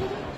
Michigan.